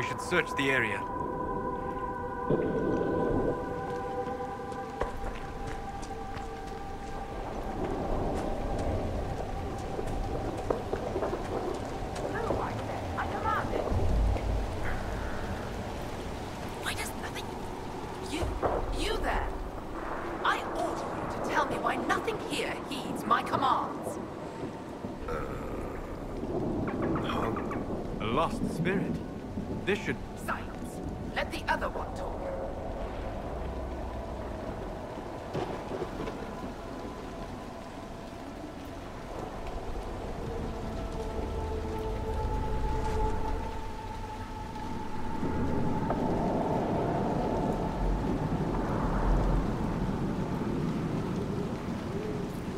We should search the area. No, I said. I. Why does nothing... You, you there. I order you to tell me why nothing here heeds my commands. A lost spirit. This should... Silence. Let the other one talk.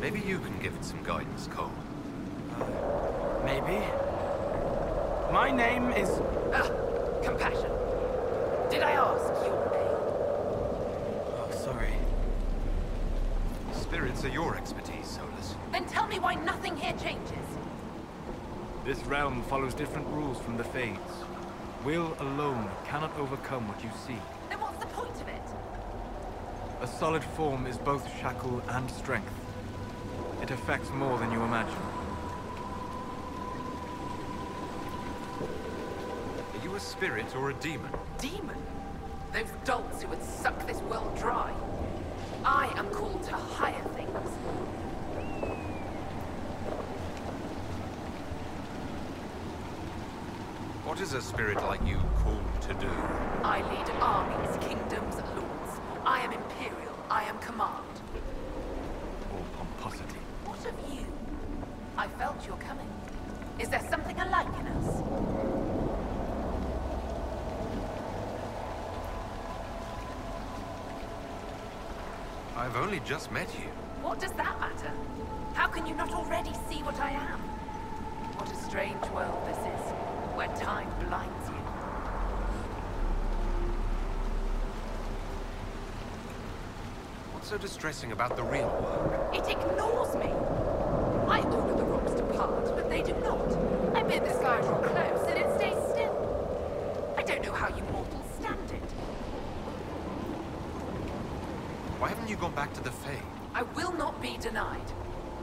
Maybe you can give it some guidance, Cole. Uh, maybe. My name is... Spirits are your expertise, Solas. Then tell me why nothing here changes. This realm follows different rules from the Fades. Will alone cannot overcome what you see. Then what's the point of it? A solid form is both shackle and strength. It affects more than you imagine. Are you a spirit or a demon? Demon? Those dolts who would suck this world dry. I am called to higher things. What is a spirit like you called to do? I lead armies, kingdoms, lords. I am imperial. I am command. All pomposity. What of you? I felt your coming. Is there something alike in us? I've only just met you. What does that matter? How can you not already see what I am? What a strange world this is, where time blinds you. What's so distressing about the real world? It ignores me. I order the rocks to part, but they do not. I bid the sky draw close, and it stays still. I don't know how you mortals stand it. Why haven't you gone back to the Fade? I will not be denied.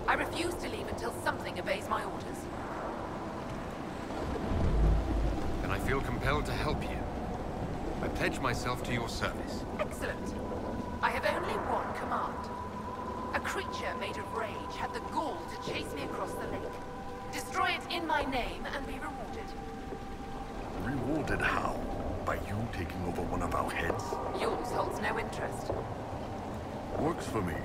I refuse to leave until something obeys my orders. Then I feel compelled to help you. I pledge myself to your service. Excellent. I have only one command. A creature made of rage had the gall to chase me across the lake. Destroy it in my name and be rewarded. Rewarded how? By you taking over one of our heads? Yours holds no interest. Works for me.